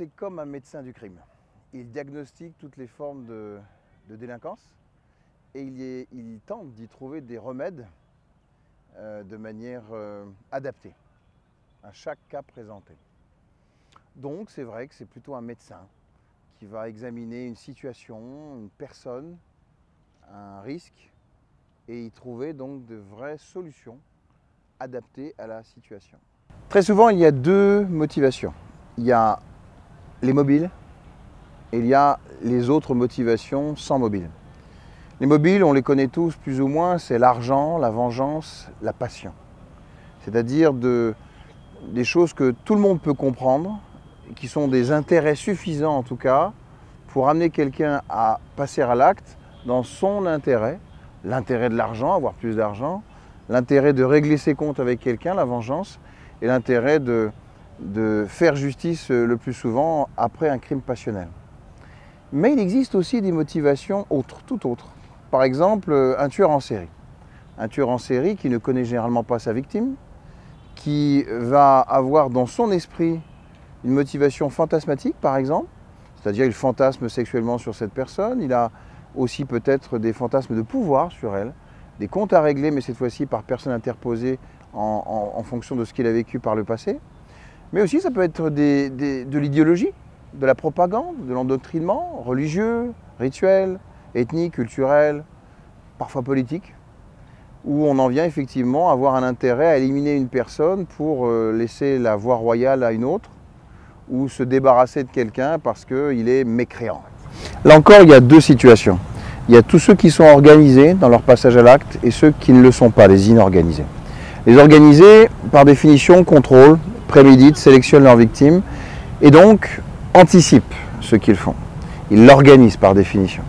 c'est comme un médecin du crime. Il diagnostique toutes les formes de, délinquance et il, tente d'y trouver des remèdes euh, de manière euh, adaptée à chaque cas présenté. Donc c'est vrai que c'est plutôt un médecin qui va examiner une situation, une personne, un risque et y trouver donc de vraies solutions adaptées à la situation. Très souvent, il y a deux motivations. Il y a les mobiles il y a les autres motivations sans mobile. Les mobiles, on les connaît tous plus ou moins, c'est l'argent, la vengeance, la passion. C'est-à-dire de, des choses que tout le monde peut comprendre, qui sont des intérêts suffisants en tout cas, pour amener quelqu'un à passer à l'acte dans son intérêt, l'intérêt de l'argent, avoir plus d'argent, l'intérêt de régler ses comptes avec quelqu'un, la vengeance, et l'intérêt de, de faire justice le plus souvent après un crime passionnel. Mais il existe aussi des motivations autres, tout autres. Par exemple, un tueur en série. Un tueur en série qui ne connaît généralement pas sa victime, qui va avoir dans son esprit une motivation fantasmatique, par exemple, c'est-à-dire il fantasme sexuellement sur cette personne, il a aussi peut-être des fantasmes de pouvoir sur elle, des comptes à régler, mais cette fois-ci par personne interposée en, fonction de ce qu'il a vécu par le passé. Mais aussi ça peut être de l'idéologie, de la propagande, de l'endoctrinement religieux, rituel, ethnique, culturel, parfois politique, où on en vient effectivement à avoir un intérêt à éliminer une personne pour euh, laisser la voie royale à une autre, ou se débarrasser de quelqu'un parce qu'il est mécréant. Là encore, il y a deux situations. Il y a tous ceux qui sont organisés dans leur passage à l'acte et ceux qui ne le sont pas, les inorganisés. Les organisés, par définition, contrôlent, préméditent, sélectionnent leurs victimes et donc anticipent ce qu'ils font. Ils l'organisent par définition.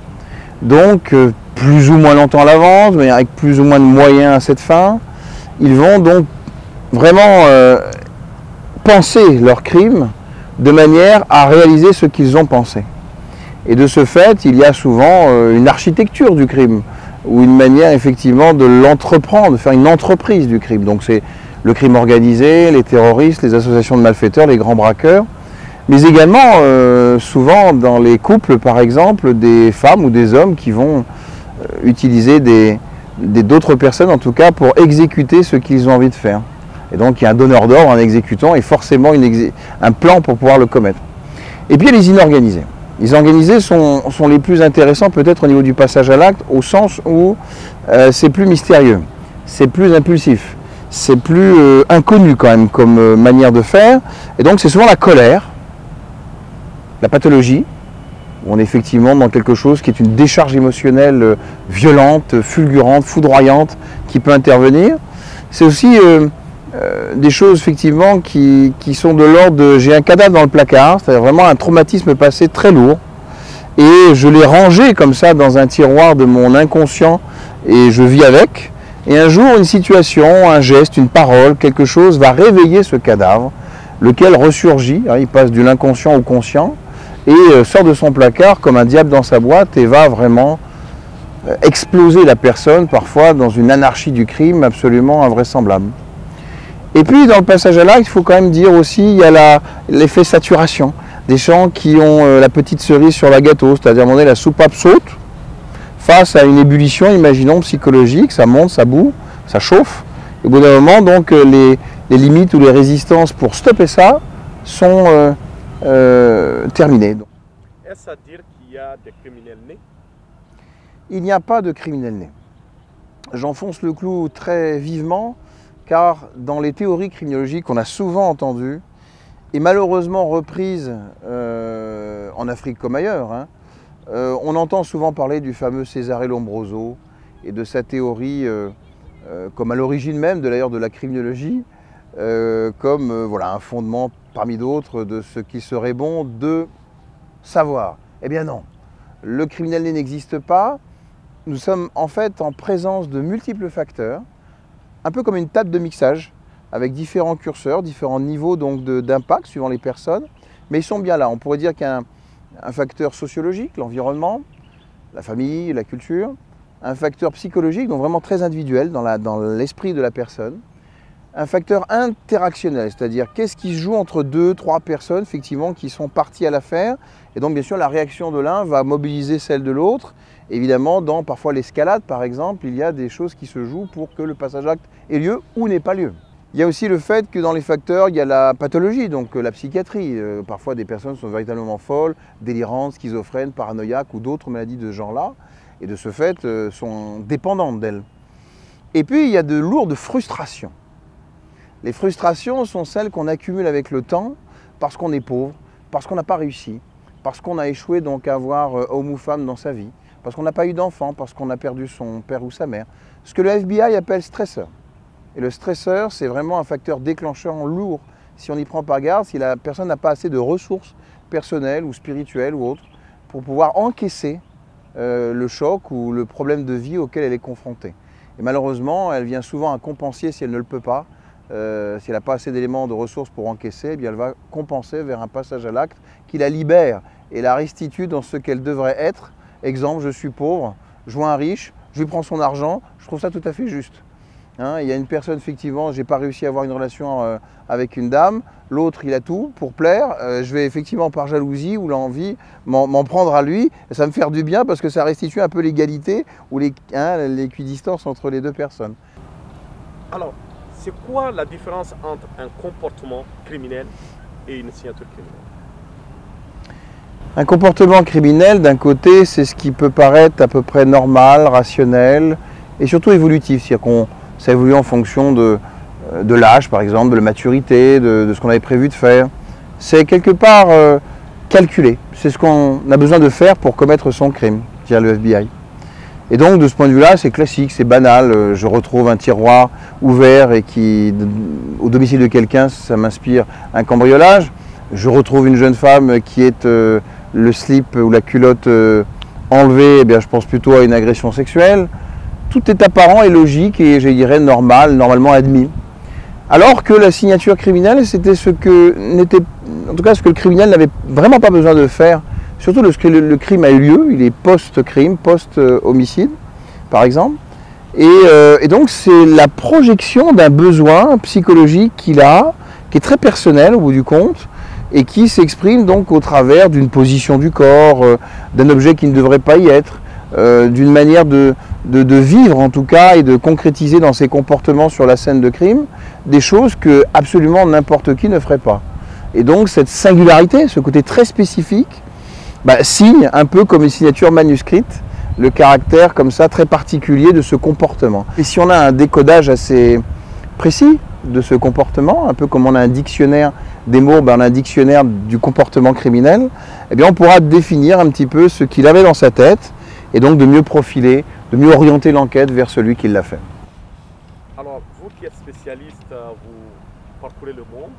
Donc, euh, plus ou moins longtemps à l'avance, mais avec plus ou moins de moyens à cette fin, ils vont donc vraiment euh, penser leur crime de manière à réaliser ce qu'ils ont pensé. Et de ce fait, il y a souvent euh, une architecture du crime, ou une manière effectivement de l'entreprendre, de faire une entreprise du crime. Donc c'est le crime organisé, les terroristes, les associations de malfaiteurs, les grands braqueurs, mais également euh, souvent dans les couples par exemple, des femmes ou des hommes qui vont euh, utiliser d'autres personnes en tout cas pour exécuter ce qu'ils ont envie de faire. Et donc il y a un donneur d'ordre, un exécutant et forcément un plan pour pouvoir le commettre. Et puis les inorganisés. Les organisés sont, les plus intéressants peut-être au niveau du passage à l'acte, au sens où euh, c'est plus mystérieux, c'est plus impulsif, c'est plus euh, inconnu quand même comme euh, manière de faire. Et donc c'est souvent la colère, la pathologie, on est effectivement dans quelque chose qui est une décharge émotionnelle violente, fulgurante, foudroyante, qui peut intervenir. C'est aussi euh, des choses effectivement qui, sont de l'ordre de j'ai un cadavre dans le placard, c'est-à-dire vraiment un traumatisme passé très lourd, et je l'ai rangé comme ça dans un tiroir de mon inconscient et je vis avec. Et un jour, une situation, un geste, une parole, quelque chose va réveiller ce cadavre, lequel ressurgit, hein, il passe de l'inconscient au conscient, et euh, sort de son placard comme un diable dans sa boîte et va vraiment euh, exploser la personne, parfois dans une anarchie du crime absolument invraisemblable. Et puis dans le passage à l'acte, il faut quand même dire aussi, il y a l'effet saturation. Des gens qui ont euh, la petite cerise sur la gâteau, c'est-à-dire à la soupape saute face à une ébullition, imaginons, psychologique, ça monte, ça boue, ça chauffe. Et au bout d'un moment, donc, euh, les, limites ou les résistances pour stopper ça sont euh, terminées. Est-ce à dire qu'il y a des criminels nés? Il n'y a pas de criminels nés. J'enfonce le clou très vivement car dans les théories criminologiques qu'on a souvent entendues, et malheureusement reprises euh, en Afrique comme ailleurs, hein, euh, on entend souvent parler du fameux Cesare Lombroso et de sa théorie euh, comme à l'origine même de l'ailleurs de la criminologie, comme voilà, un fondement parmi d'autres de ce qui serait bon de savoir. Eh bien non, le criminel n'existe pas. Nous sommes en fait en présence de multiples facteurs un peu comme une table de mixage avec différents curseurs, différents niveaux d'impact suivant les personnes, mais ils sont bien là. On pourrait dire a un, facteur sociologique, l'environnement, la famille, la culture, un facteur psychologique, donc vraiment très individuel dans l'esprit de la personne, un facteur interactionnel, c'est-à-dire qu'est-ce qui se joue entre deux, trois personnes effectivement qui sont parties à l'affaire. Et donc bien sûr la réaction de l'un va mobiliser celle de l'autre. Évidemment, dans parfois l'escalade par exemple, il y a des choses qui se jouent pour que le passage acte ait lieu ou n'ait pas lieu. Il y a aussi le fait que dans les facteurs, il y a la pathologie, donc euh, la psychiatrie. Euh, parfois des personnes sont véritablement folles, délirantes, schizophrènes, paranoïaques ou d'autres maladies de ce genre-là, et de ce fait euh, sont dépendantes d'elles. Et puis il y a de lourdes frustrations. Les frustrations sont celles qu'on accumule avec le temps parce qu'on est pauvre, parce qu'on n'a pas réussi, parce qu'on a échoué donc à avoir homme ou femme dans sa vie, parce qu'on n'a pas eu d'enfant, parce qu'on a perdu son père ou sa mère. Ce que le FBI appelle stresseur. Et le stresseur, c'est vraiment un facteur déclencheur lourd si on n'y prend pas garde, si la personne n'a pas assez de ressources personnelles ou spirituelles ou autres pour pouvoir encaisser euh, le choc ou le problème de vie auquel elle est confrontée. Et malheureusement, elle vient souvent à compenser si elle ne le peut pas, euh, si elle n'a pas assez d'éléments de ressources pour encaisser, eh bien elle va compenser vers un passage à l'acte qui la libère et la restitue dans ce qu'elle devrait être. Exemple, je suis pauvre, je vois un riche, je lui prends son argent, je trouve ça tout à fait juste. Hein, il y a une personne, effectivement, je n'ai pas réussi à avoir une relation euh, avec une dame, l'autre il a tout pour plaire, euh, je vais effectivement par jalousie ou l'envie m'en prendre à lui, et ça me fait du bien parce que ça restitue un peu l'égalité ou hein, l'équidistance entre les deux personnes. Alors, c'est quoi la différence entre un comportement criminel et une signature criminelle? Un comportement criminel, d'un côté, c'est ce qui peut paraître à peu près normal, rationnel et surtout évolutif. C'est-à-dire qu'on ça évolue en fonction de, euh, de l'âge, par exemple, de la maturité, de, ce qu'on avait prévu de faire. C'est quelque part euh, calculé. C'est ce qu'on a besoin de faire pour commettre son crime, dit le FBI. Et donc de ce point de vue-là, c'est classique, c'est banal. Euh, je retrouve un tiroir ouvert et qui, au domicile de quelqu'un, ça m'inspire un cambriolage. Je retrouve une jeune femme qui est le slip ou la culotte enlevée, eh bien, je pense plutôt à une agression sexuelle. Tout est apparent et logique et je dirais normal, normalement admis. Alors que la signature criminelle, c'était ce que n'était, en tout cas, ce que le criminel n'avait vraiment pas besoin de faire surtout lorsque le, crime a eu lieu, il est post-crime, post-homicide, par exemple. Euh, et, donc c'est la projection d'un besoin psychologique qu'il a, qui est très personnel au bout du compte, et qui s'exprime donc au travers d'une position du corps, euh, d'un objet qui ne devrait pas y être, euh, d'une manière de, de, vivre en tout cas et de concrétiser dans ses comportements sur la scène de crime des choses que absolument n'importe qui ne ferait pas. Et donc cette singularité, ce côté très spécifique, bah, signe, un peu comme une signature manuscrite, le caractère comme ça très particulier de ce comportement. Et si on a un décodage assez précis de ce comportement, un peu comme on a un dictionnaire des mots, ben on a un dictionnaire du comportement criminel, eh bien on pourra définir un petit peu ce qu'il avait dans sa tête et donc de mieux profiler, de mieux orienter l'enquête vers celui qui l'a fait. Alors, vous qui êtes spécialiste, euh, vous parcourez le monde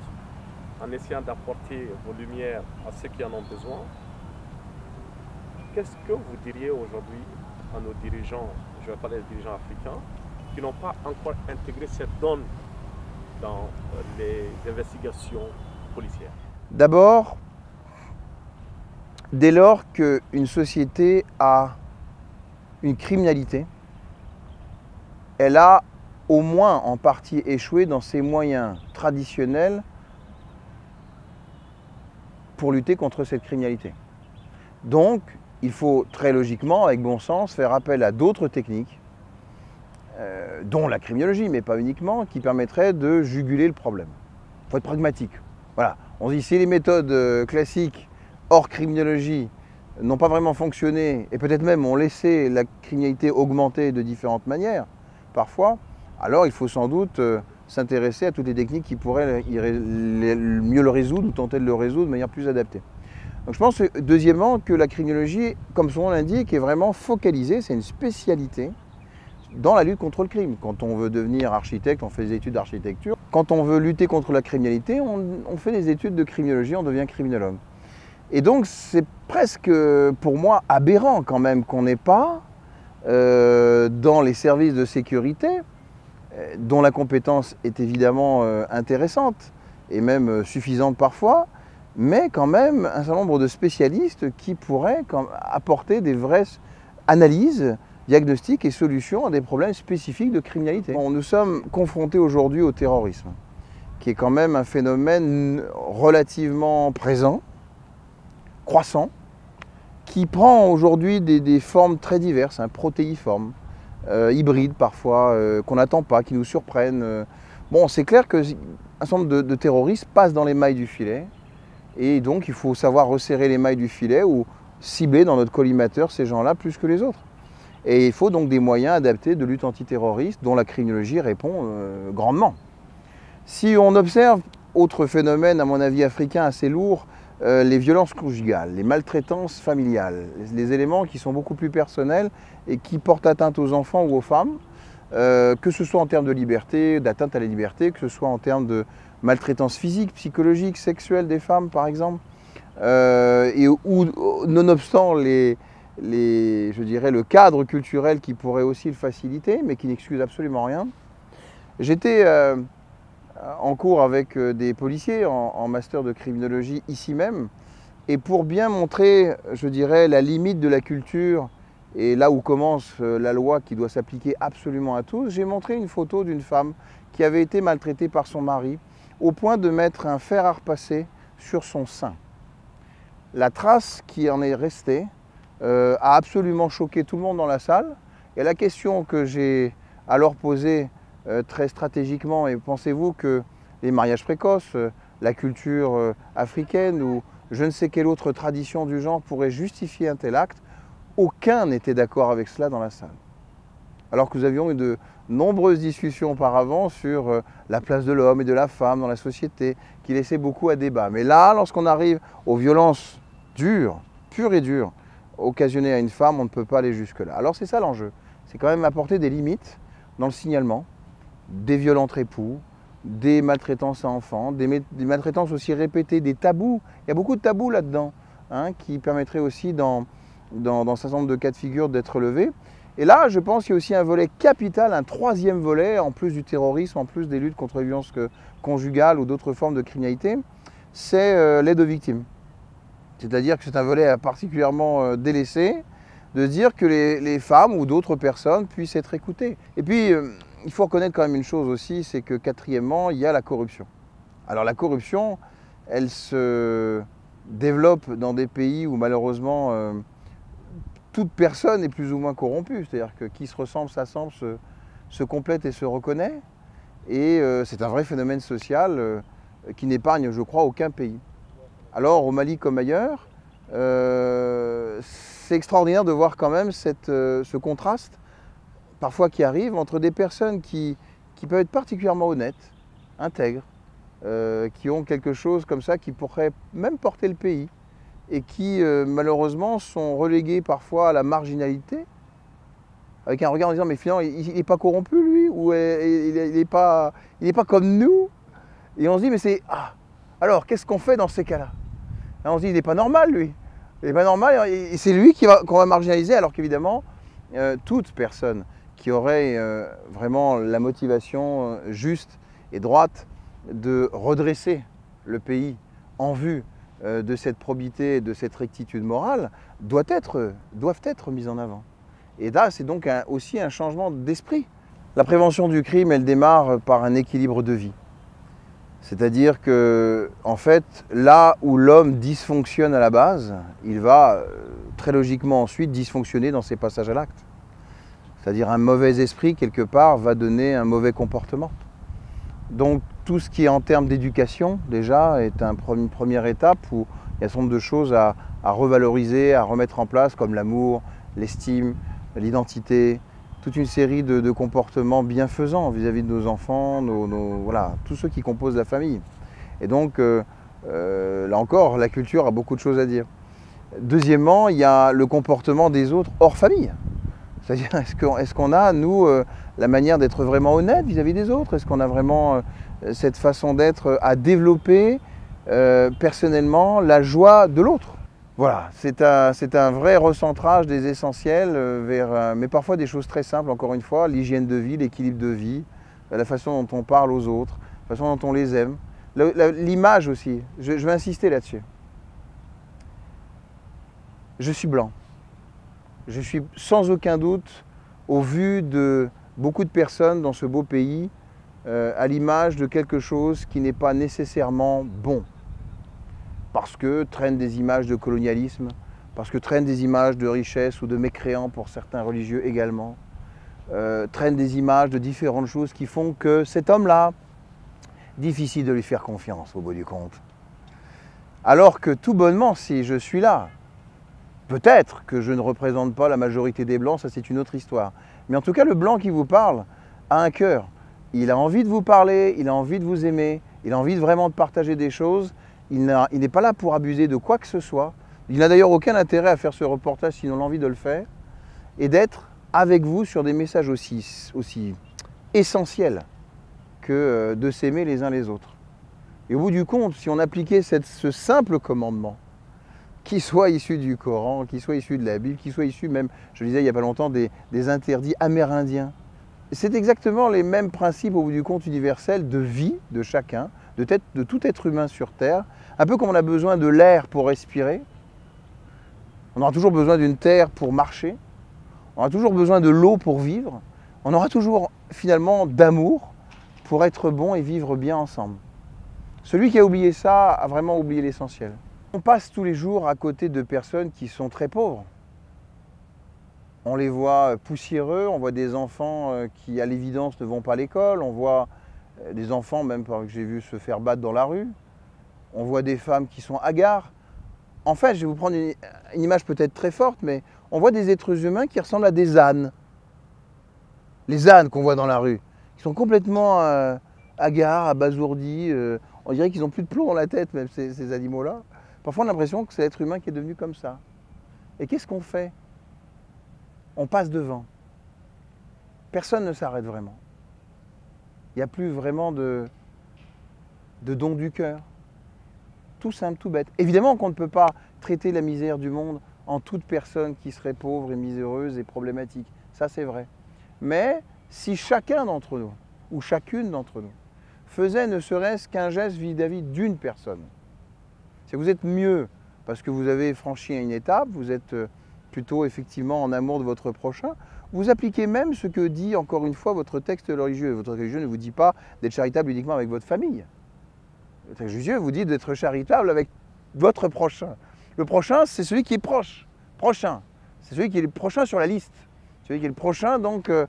en essayant d'apporter vos lumières à ceux qui en ont besoin. Qu'est-ce que vous diriez aujourd'hui à nos dirigeants, je vais parler des dirigeants africains, qui n'ont pas encore intégré cette donne dans les investigations policières? D'abord, dès lors qu'une société a une criminalité, elle a au moins en partie échoué dans ses moyens traditionnels pour lutter contre cette criminalité. Donc, il faut très logiquement, avec bon sens, faire appel à d'autres techniques, euh, dont la criminologie, mais pas uniquement, qui permettraient de juguler le problème. Il faut être pragmatique. Voilà. On dit si les méthodes euh, classiques hors criminologie n'ont pas vraiment fonctionné, et peut-être même ont laissé la criminalité augmenter de différentes manières, parfois, alors il faut sans doute euh, s'intéresser à toutes les techniques qui pourraient mieux le résoudre ou tenter de le résoudre de manière plus adaptée. Donc je pense deuxièmement que la criminologie, comme son nom l'indique, est vraiment focalisée, c'est une spécialité dans la lutte contre le crime. Quand on veut devenir architecte, on fait des études d'architecture. Quand on veut lutter contre la criminalité, on, fait des études de criminologie, on devient criminologue. Et donc c'est presque pour moi aberrant quand même qu'on n'ait pas euh, dans les services de sécurité, euh, dont la compétence est évidemment euh, intéressante et même suffisante parfois, mais quand même un certain nombre de spécialistes qui pourraient apporter des vraies analyses diagnostic et solution à des problèmes spécifiques de criminalité. nous sommes confrontés aujourd'hui au terrorisme, qui est quand même un phénomène relativement présent, croissant, qui prend aujourd'hui des, formes très diverses, hein, protéiformes, euh, hybrides parfois, euh, qu'on n'attend pas, qui nous surprennent. Euh. Bon, c'est clair qu'un certain nombre de, de, terroristes passent dans les mailles du filet, et donc il faut savoir resserrer les mailles du filet ou cibler dans notre collimateur ces gens-là plus que les autres. Et il faut donc des moyens adaptés de lutte antiterroriste dont la criminologie répond grandement. Si on observe autre phénomène, à mon avis africain assez lourd, euh, les violences conjugales, les maltraitances familiales, les, éléments qui sont beaucoup plus personnels et qui portent atteinte aux enfants ou aux femmes, euh, que ce soit en termes de liberté, d'atteinte à la liberté, que ce soit en termes de maltraitance physique, psychologique, sexuelle des femmes par exemple, euh, et où, nonobstant les, je dirais, le cadre culturel qui pourrait aussi le faciliter, mais qui n'excuse absolument rien. J'étais en cours avec euh, des policiers en, master de criminologie ici même. Et pour bien montrer, je dirais, la limite de la culture et là où commence euh, la loi qui doit s'appliquer absolument à tous, j'ai montré une photo d'une femme qui avait été maltraitée par son mari au point de mettre un fer à repasser sur son sein. La trace qui en est restée a absolument choqué tout le monde dans la salle. Et la question que j'ai alors posée euh, très stratégiquement. Et pensez-vous que les mariages précoces, euh, la culture euh, africaine ou je ne sais quelle autre tradition du genre pourrait justifier un tel acte Aucun n'était d'accord avec cela dans la salle. Alors que nous avions eu de nombreuses discussions auparavant sur la place de l'homme et de la femme dans la société, qui laissaient beaucoup à débat. Mais là, lorsqu'on arrive aux violences dures, pures et dures, occasionnées à une femme, on ne peut pas aller jusque-là. Alors c'est ça l'enjeu. C'est quand même apporter des limites dans le signalement, des violents époux, des maltraitances à enfants, des, maltraitances aussi répétées, des tabous. Il y a beaucoup de tabous là-dedans hein, qui permettraient aussi dans, dans, dans, un certain nombre de cas de figure d'être levés. Et là, je pense qu'il y a aussi un volet capital, un troisième volet, en plus du terrorisme, en plus des luttes contre les violences conjugales ou d'autres formes de criminalité, c'est euh, l'aide aux victimes. C'est-à-dire que c'est un volet particulièrement euh, délaissé, de dire que les, les femmes ou d'autres personnes puissent être écoutées. Et puis, euh, il faut reconnaître quand même une chose aussi, c'est que quatrièmement, il y a la corruption. Alors la corruption, elle se développe dans des pays où malheureusement euh, toute personne est plus ou moins corrompue. C'est-à-dire que qui se ressemble, s'assemble, se, complète et se reconnaît. Et euh, c'est un vrai phénomène social euh, qui n'épargne, je crois, aucun pays. Alors au Mali comme ailleurs, c'est extraordinaire de voir quand même ce contraste parfois qui arrivent entre des personnes qui, qui peuvent être particulièrement honnêtes, intègres, euh, qui ont quelque chose comme ça qui pourrait même porter le pays et qui euh, malheureusement sont relégués parfois à la marginalité avec un regard en disant mais finalement il n'est pas corrompu lui ou il n'est pas, il pas comme nous. Et on se dit mais c'est ah alors qu'est-ce qu'on fait dans ces cas-là? On se dit il n'est pas normal lui. Il n'est pas normal et c'est lui qu'on va, marginaliser alors qu'évidemment euh, toute personne qui aurait euh, vraiment la motivation euh, juste et droite de redresser le pays en vue euh, de cette probité et de cette rectitude morale doit être, doivent être mises en avant. Et là, c'est donc aussi un changement d'esprit. La prévention du crime, elle démarre par un équilibre de vie. C'est-à-dire que, en fait, là où l'homme dysfonctionne à la base, il va très logiquement ensuite dysfonctionner dans ses passages à l'acte. C'est-à-dire un mauvais esprit, quelque part, va donner un mauvais comportement. Donc tout ce qui est en termes d'éducation, déjà, est une première étape où il y a un certain nombre de choses à, revaloriser, à remettre en place, comme l'amour, l'estime, l'identité, toute une série de, comportements bienfaisants vis-à-vis de nos enfants, voilà, tous ceux qui composent la famille. Et donc, euh, euh, là encore, la culture a beaucoup de choses à dire. Deuxièmement, il y a le comportement des autres hors famille. C'est-à-dire, est-ce qu'on a, nous, euh, la manière d'être vraiment honnête vis-à-vis des autres? Est-ce qu'on a vraiment euh, cette façon d'être à développer euh, personnellement la joie de l'autre? Voilà, c'est un, un, vrai recentrage des essentiels vers, mais parfois des choses très simples, encore une fois, l'hygiène de vie, l'équilibre de vie, la façon dont on parle aux autres, la façon dont on les aime, l'image aussi. je vais insister là-dessus. Je suis blanc je suis sans aucun doute au vu de beaucoup de personnes dans ce beau pays euh, à l'image de quelque chose qui n'est pas nécessairement bon. Parce que traînent des images de colonialisme, parce que traînent des images de richesse ou de mécréants pour certains religieux également, euh, traînent des images de différentes choses qui font que cet homme-là, difficile de lui faire confiance au bout du compte. Alors que tout bonnement, si je suis là, peut-être que je ne représente pas la majorité des blancs, ça c'est une autre histoire. Mais en tout cas, le blanc qui vous parle a un cœur. Il a envie de vous parler, il a envie de vous aimer, il a envie de vraiment de partager des choses. Il n'est pas là pour abuser de quoi que ce soit. Il n'a d'ailleurs aucun intérêt à faire ce reportage a l'envie de le faire. Et d'être avec vous sur des messages aussi, aussi essentiels que euh, de s'aimer les uns les autres. Et au bout du compte, si on appliquait ce simple commandement, qui soit issu du Coran, qui soit issu de la Bible, qui soit issu même, je le disais il n'y a pas longtemps, des, interdits amérindiens, c'est exactement les mêmes principes au bout du compte universel de vie de chacun, de, de tout être humain sur Terre, un peu comme on a besoin de l'air pour respirer, on aura toujours besoin d'une terre pour marcher, on aura toujours besoin de l'eau pour vivre, on aura toujours finalement d'amour pour être bon et vivre bien ensemble. Celui qui a oublié ça a vraiment oublié l'essentiel. On passe tous les jours à côté de personnes qui sont très pauvres. On les voit poussiéreux, on voit des enfants euh, qui à l'évidence ne vont pas à l'école, on voit euh, des enfants même que j'ai vu se faire battre dans la rue, on voit des femmes qui sont hagards. En fait, je vais vous prendre une, image peut-être très forte, mais on voit des êtres humains qui ressemblent à des ânes. Les ânes qu'on voit dans la rue, qui sont complètement euh, abasourdis. Euh, on dirait qu'ils n'ont plus de plomb dans la tête, même ces, animaux-là. Parfois, on a l'impression que c'est l'être humain qui est devenu comme ça. Et qu'est-ce qu'on fait? On passe devant. Personne ne s'arrête vraiment. Il n'y a plus vraiment de, don du cœur. Tout simple, tout bête. Évidemment qu'on ne peut pas traiter la misère du monde en toute personne qui serait pauvre et miséreuse et problématique. Ça, c'est vrai. Mais si chacun d'entre nous, ou chacune d'entre nous, faisait ne serait-ce qu'un geste vis-à-vis d'une personne, si vous êtes mieux parce que vous avez franchi une étape, vous êtes euh, plutôt effectivement en amour de votre prochain, vous appliquez même ce que dit encore une fois votre texte religieux. Votre religieux ne vous dit pas d'être charitable uniquement avec votre famille. Le texte religieux vous dit d'être charitable avec votre prochain. Le prochain, c'est celui qui est proche. Prochain. C'est celui qui est le prochain sur la liste. Celui qui est le prochain, donc, euh,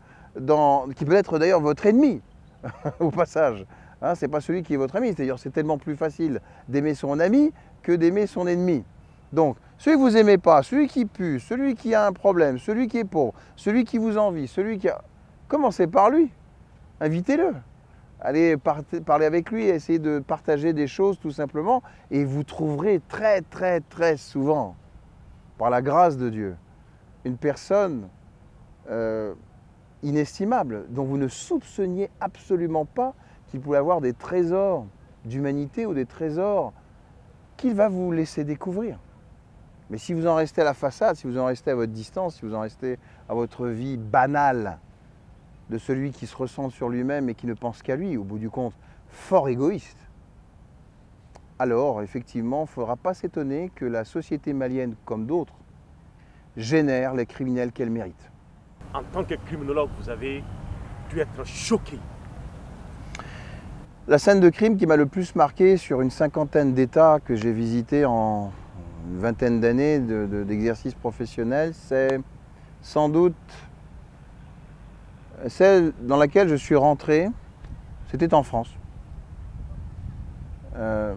qui peut être d'ailleurs votre ennemi, au passage. Hein, c'est pas celui qui est votre ami. C'est-à-dire, c'est tellement plus facile d'aimer son ami que d'aimer son ennemi. Donc, celui que vous n'aimez pas, celui qui pue, celui qui a un problème, celui qui est pauvre, celui qui vous envie, celui qui a. Commencez par lui. Invitez-le allez parler avec lui, essayer de partager des choses tout simplement, et vous trouverez très très très souvent, par la grâce de Dieu, une personne euh, inestimable, dont vous ne soupçonniez absolument pas qu'il pouvait avoir des trésors d'humanité ou des trésors qu'il va vous laisser découvrir. Mais si vous en restez à la façade, si vous en restez à votre distance, si vous en restez à votre vie banale, de celui qui se ressent sur lui-même et qui ne pense qu'à lui, au bout du compte, fort égoïste, alors effectivement, il ne faudra pas s'étonner que la société malienne, comme d'autres, génère les criminels qu'elle mérite. En tant que criminologue, vous avez dû être choqué. La scène de crime qui m'a le plus marqué sur une cinquantaine d'États que j'ai visités en une vingtaine d'années d'exercice professionnel, c'est sans doute celle dans laquelle je suis rentré, c'était en France. Euh,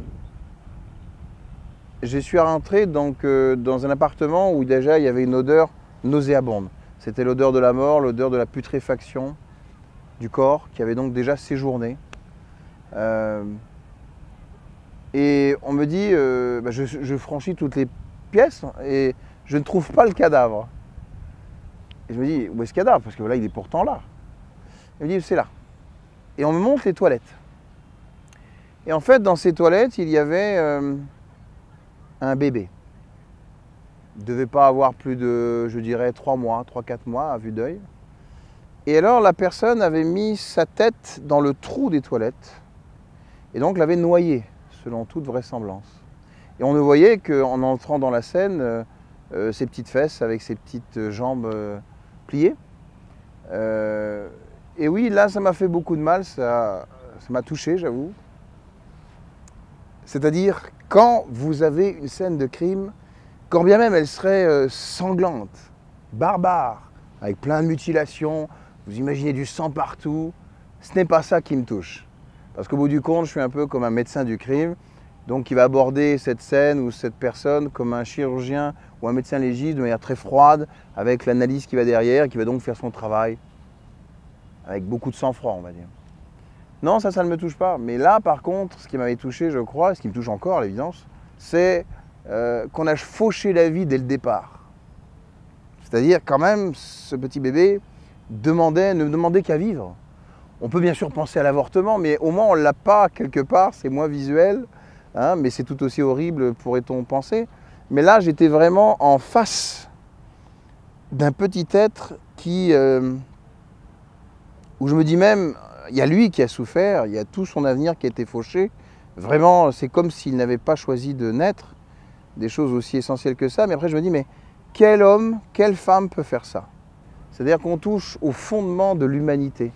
je suis rentré euh, dans un appartement où déjà il y avait une odeur nauséabonde. C'était l'odeur de la mort, l'odeur de la putréfaction du corps qui avait donc déjà séjourné. Euh, et on me dit, bah, je, je, franchis toutes les pièces et je ne trouve pas le cadavre. Et je me dis, où est ce cadavre? Parce que là, il est pourtant là. Il me dit, c'est là. Et on me montre les toilettes. Et en fait, dans ces toilettes, il y avait euh, un bébé. Il ne devait pas avoir plus de, je dirais, 3 mois, 3-4 mois à vue d'œil. Et alors, la personne avait mis sa tête dans le trou des toilettes et donc l'avait noyé, selon toute vraisemblance. Et on ne voyait qu'en entrant dans la scène, euh, euh, ses petites fesses avec ses petites jambes pliées. Euh, et oui, là, ça m'a fait beaucoup de mal, ça m'a touché, j'avoue. C'est-à-dire, quand vous avez une scène de crime, quand bien même elle serait euh, sanglante, barbare, avec plein de mutilations, vous imaginez du sang partout, ce n'est pas ça qui me touche. Parce qu'au bout du compte, je suis un peu comme un médecin du crime, donc il va aborder cette scène ou cette personne comme un chirurgien ou un médecin légiste de manière très froide, avec l'analyse qui va derrière, qui va donc faire son travail, avec beaucoup de sang-froid, on va dire. Non, ça, ça ne me touche pas. Mais là, par contre, ce qui m'avait touché, je crois, ce qui me touche encore à l'évidence, c'est euh, qu'on a fauché la vie dès le départ. C'est-à-dire, quand même, ce petit bébé demandait, ne demandait qu'à vivre. On peut bien sûr penser à l'avortement, mais au moins on ne l'a pas quelque part, c'est moins visuel, hein, mais c'est tout aussi horrible, pourrait-on penser. Mais là, j'étais vraiment en face d'un petit être qui, euh, où je me dis même, il y a lui qui a souffert, il y a tout son avenir qui a été fauché. Vraiment, c'est comme s'il n'avait pas choisi de naître, des choses aussi essentielles que ça. Mais après, je me dis, mais quel homme, quelle femme peut faire ça? C'est-à-dire qu'on touche au fondement de l'humanité.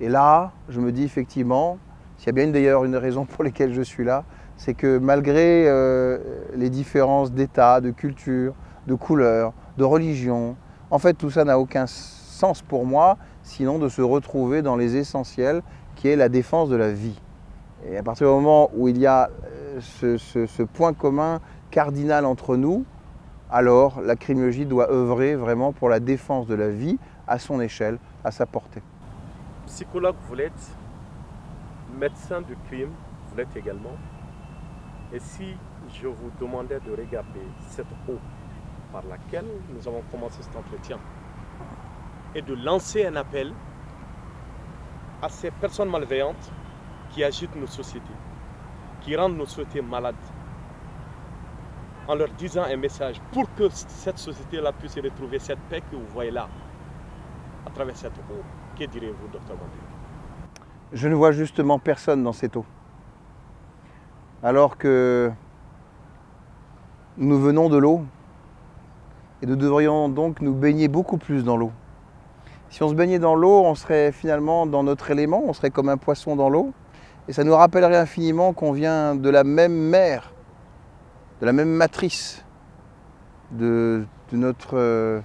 Et là, je me dis effectivement, s'il y a bien d'ailleurs une raison pour laquelle je suis là, c'est que malgré euh, les différences d'état, de culture, de couleur, de religion, en fait tout ça n'a aucun sens pour moi sinon de se retrouver dans les essentiels, qui est la défense de la vie. Et à partir du moment où il y a euh, ce, point commun cardinal entre nous, alors la criminologie doit œuvrer vraiment pour la défense de la vie à son échelle, à sa portée. Psychologue, vous l'êtes, médecin du crime, vous l'êtes également. Et si je vous demandais de regarder cette eau par laquelle nous avons commencé cet entretien, et de lancer un appel à ces personnes malveillantes qui agitent nos sociétés, qui rendent nos sociétés malades, en leur disant un message pour que cette société-là puisse retrouver cette paix que vous voyez là, à travers cette eau. Que direz-vous, Je ne vois justement personne dans cette eau. Alors que nous venons de l'eau et nous devrions donc nous baigner beaucoup plus dans l'eau. Si on se baignait dans l'eau, on serait finalement dans notre élément, on serait comme un poisson dans l'eau. Et ça nous rappellerait infiniment qu'on vient de la même mer, de la même matrice, de, notre euh,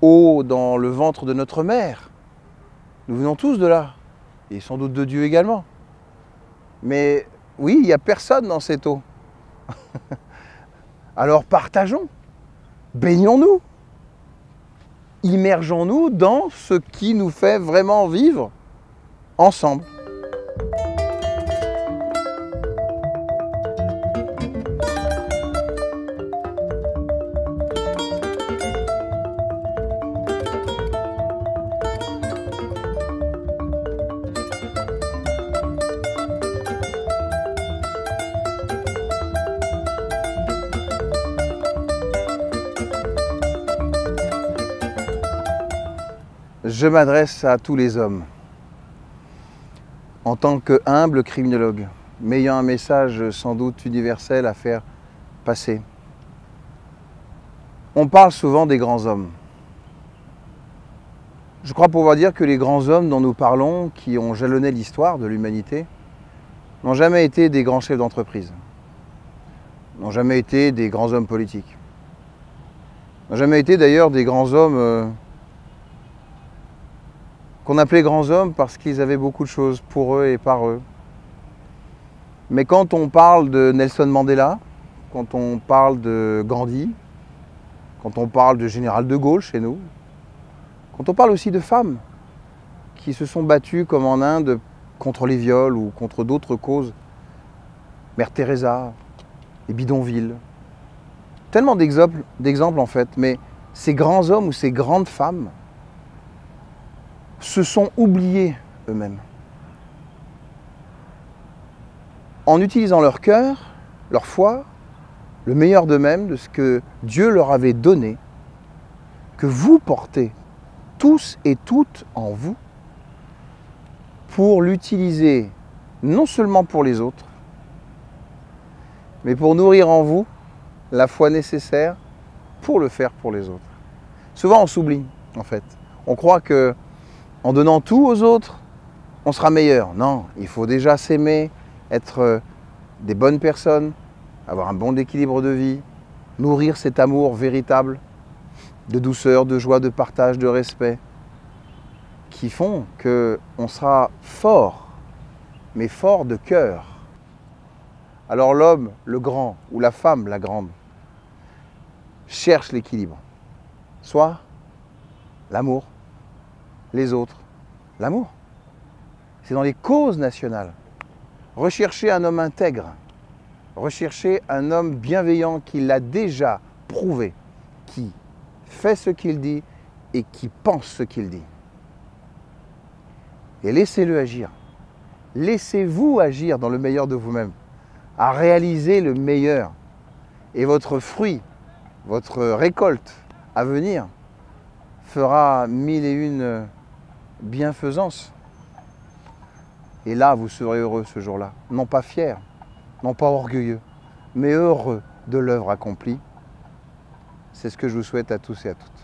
eau dans le ventre de notre mère. Nous venons tous de là, et sans doute de Dieu également. Mais oui, il n'y a personne dans cette eau. Alors partageons, baignons-nous immergeons-nous dans ce qui nous fait vraiment vivre ensemble. Je m'adresse à tous les hommes en tant que humble criminologue, m'ayant un message sans doute universel à faire passer. On parle souvent des grands hommes. Je crois pouvoir dire que les grands hommes dont nous parlons, qui ont jalonné l'histoire de l'humanité, n'ont jamais été des grands chefs d'entreprise, n'ont jamais été des grands hommes politiques, n'ont jamais été d'ailleurs des grands hommes euh, qu'on appelait grands hommes parce qu'ils avaient beaucoup de choses pour eux et par eux. Mais quand on parle de Nelson Mandela, quand on parle de Gandhi, quand on parle de Général de Gaulle chez nous, quand on parle aussi de femmes qui se sont battues comme en Inde contre les viols ou contre d'autres causes, Mère Teresa, les bidonvilles, tellement d'exemples en fait, mais ces grands hommes ou ces grandes femmes, se sont oubliés eux-mêmes. En utilisant leur cœur, leur foi, le meilleur d'eux-mêmes, de ce que Dieu leur avait donné, que vous portez tous et toutes en vous, pour l'utiliser non seulement pour les autres, mais pour nourrir en vous la foi nécessaire pour le faire pour les autres. Souvent on s'oublie, en fait On croit que en donnant tout aux autres, on sera meilleur. Non, il faut déjà s'aimer, être euh, des bonnes personnes, avoir un bon équilibre de vie, nourrir cet amour véritable de douceur, de joie, de partage, de respect, qui font que on sera fort, mais fort de cœur. Alors l'homme, le grand, ou la femme, la grande, cherche l'équilibre. Soit l'amour, les autres, l'amour. C'est dans les causes nationales. Rechercher un homme intègre, rechercher un homme bienveillant qui l'a déjà prouvé, qui fait ce qu'il dit et qui pense ce qu'il dit. Et laissez-le agir. Laissez-vous agir dans le meilleur de vous-même, à réaliser le meilleur. Et votre fruit, votre récolte à venir fera mille et une bienfaisances. Et là, vous serez heureux ce jour-là. Non pas fier, non pas orgueilleux, mais heureux de l'œuvre accomplie. C'est ce que je vous souhaite à tous et à toutes.